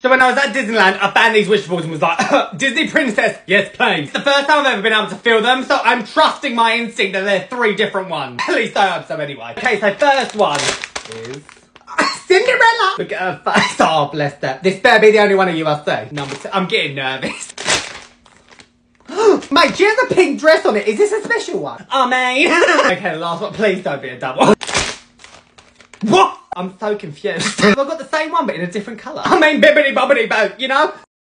So when I was at Disneyland, I found these Wishables and was like, Disney princess, yes please. It's the first time I've ever been able to feel them, so I'm trusting my instinct that they're three different ones. At least I hope so anyway. Okay, so first one is... Cinderella! Look at her face. Oh, bless her. This better be the only one of you I'll say. Number two. I'm getting nervous. Mate, she has a pink dress on it. Is this a special one? Oh, mate. okay, the last one. Please don't be a double. What? I'm so confused. I've got the same one but in a different colour? I mean, bibbity bobbity boo, you know?